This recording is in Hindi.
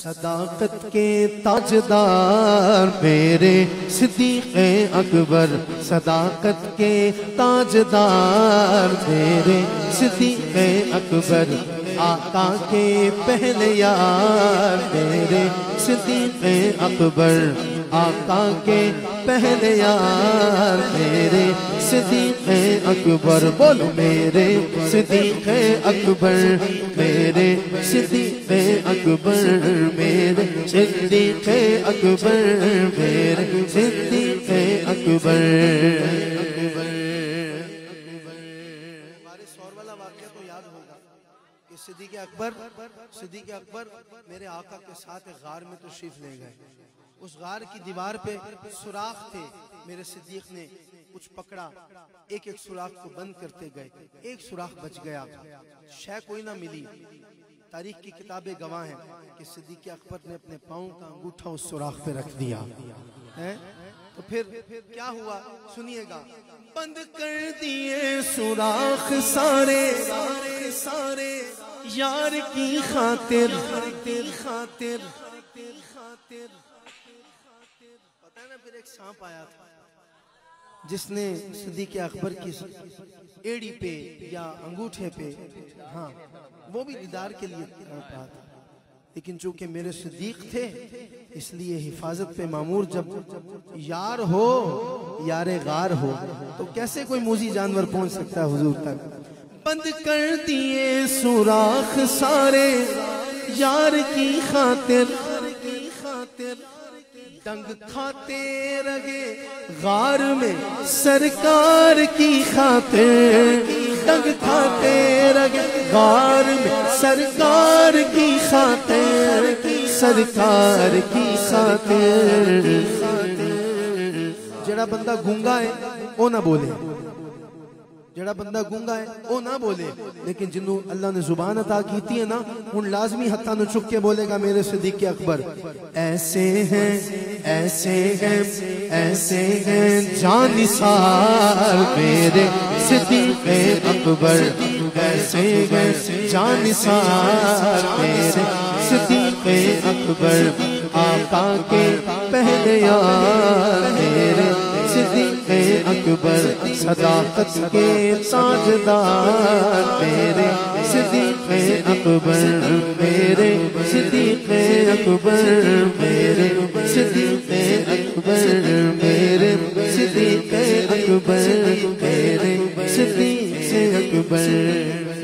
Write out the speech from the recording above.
सदाकत के ताजदार मेरे सिद्दीक अकबर, सदाकत के ताजदार मेरे सिद्दीक अकबर, आका के पहले यार मेरे सिद्दीक अकबर, आका के पहले यार मेरे सिद्दीक अकबर, बोलो मेरे सिद्दीक अकबर, मेरे सिद्दीक अकबर, मेरे सिद्दीक अकबर, मेरे सिद्दीक अकबर। तो सिद्दीक अकबर सिद्दीक अकबर मेरे आका के साथ एक गार में तशरीफ़ ले गए। उस गार की दीवार पे सुराख थे मेरे सिद्दीक ने। कुछ पकड़ा एक एक सुराख को बंद करते गए, एक सुराख बच गया। शय कोई ना मिली। तारीख की किताबें गवाह हैं कि सिद्दीक अकबर ने अपने पाँव का अंगूठा उस सुराख पे रख दिया। है? तो फिर क्या हुआ? सुनिएगा। बंद कर दिए सुराख सारे सारे सारे यार की खातिर खातिर खातिर खातिर। पता ना, फिर एक सांप आया था। जिसने सिद्दीक अकबर की एड़ी पे या अंगूठे पे हाँ वो भी दीदार के लिए था। लेकिन चूँकि मेरे सिद्दीक थे, इसलिए हिफाजत पे मामूर जब यार हो, यार गार हो तो कैसे कोई मूजी जानवर पहुँच सकता है हुजूर तक? बंद कर दिए सुराख सारे यार की खातिर। डंग खाते रहे। गार में सरकार की खातिर डंग खाते रहे। गार में सरकार की खातिर, सरकार की खातिर। जड़ा बंदा गूँगा है, वो ना बोले। जड़ा बंदा गूँगा है, वो ना बोले। लेकिन जिन्हों अल्लाह ने ज़ुबान अता की है ना, उन लाजमी नु चुक के बोलेगा, मेरे सिद्दीक अकबर, ऐसे हैं ऐसे हैं ऐसे हैं जानिसार मेरे सिद्दीक अकबर। ऐसे हैं जानिसार मेरे सिद्दीक अकबर। आका के पहले यार मेरे सिद्दीक अकबर। सदाकत के ताजदार मेरे सिद्दीक अकबर। मेरे सिद्दीक अकबर, मेरे सिद्दीक अकबर मेरे सिद्दीक अकबर मेरे सिद्दीक अकबर।